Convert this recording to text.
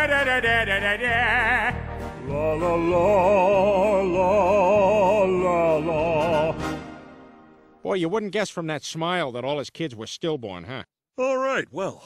Ba-ba-da-da-da-da-da-da. La la la la la la. Boy, you wouldn't guess from that smile that all his kids were stillborn, huh? All right, well,